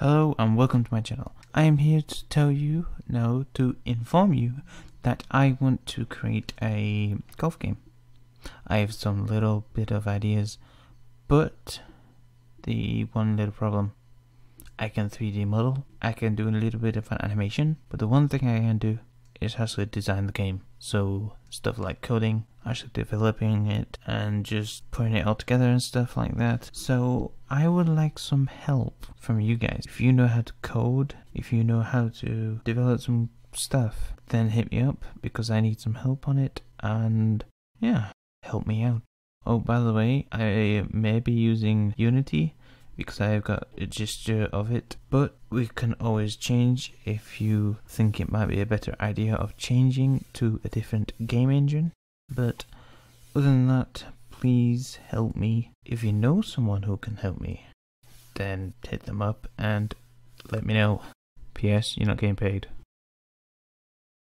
Hello and welcome to my channel. I am here to tell you, no, to inform you that I want to create a golf game. I have some little bit of ideas, but the one little problem, I can 3D model, I can do a little bit of an animation, but the one thing I can do is actually design the game. So stuff like coding, actually developing it and just putting it all together and stuff like that. So I would like some help from you guys. If you know how to code, if you know how to develop some stuff, then hit me up because I need some help on it and yeah, help me out. Oh, by the way, I may be using Unity because I've got a gesture of it, but we can always change if you think it might be a better idea of changing to a different game engine. But other than that, please help me. If you know someone who can help me, then hit them up and let me know. P.S. You're not getting paid.